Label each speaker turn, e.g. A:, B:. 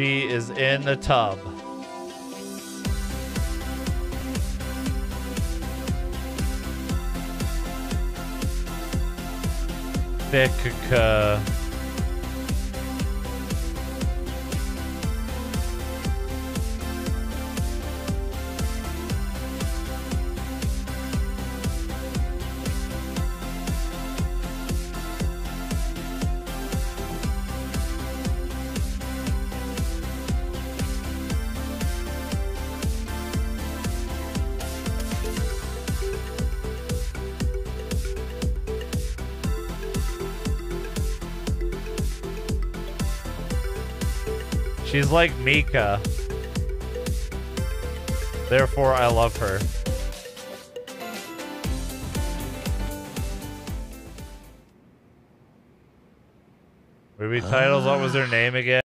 A: She is in the tub. Thick. Uh, She's like Mika. Therefore, I love her. Movie titles, what was her ah. name again?